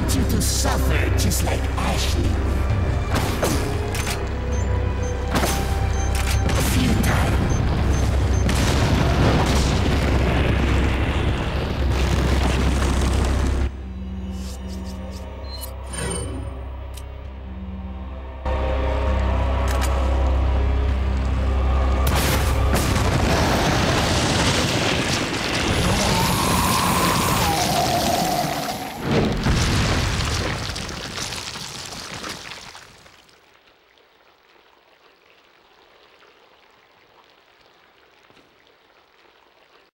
want you to suffer just like Ashley.